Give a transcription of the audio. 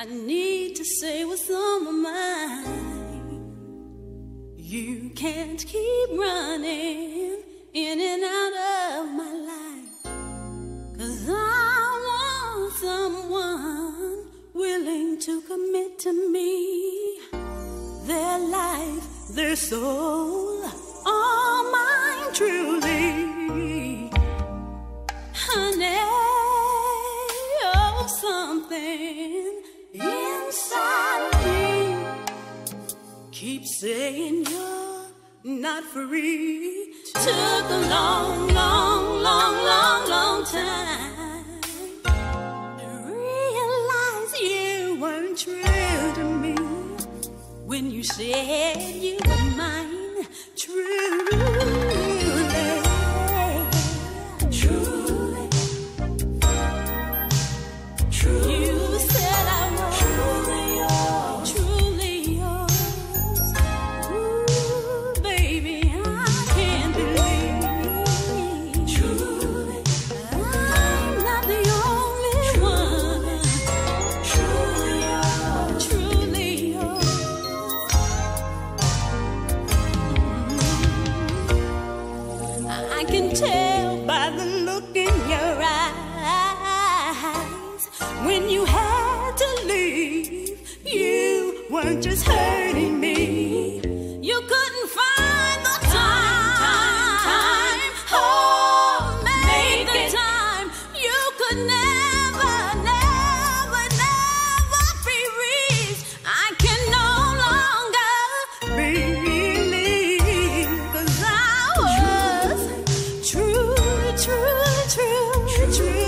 I need to say what's on my mind. You can't keep running in and out of my life. Cause I want someone willing to commit to me. Their life, their soul, all mine truly. Honey, oh, something keeps saying you're not free. Took a long, long, long, long, long time to realize you weren't true to me when you said you were mine. weren't just hurting me. You couldn't find the time, time, time. time. Oh, make, make the it. time. You could never, never, never be reached. I can no longer believe. Cause I was truly, truly, truly, truly.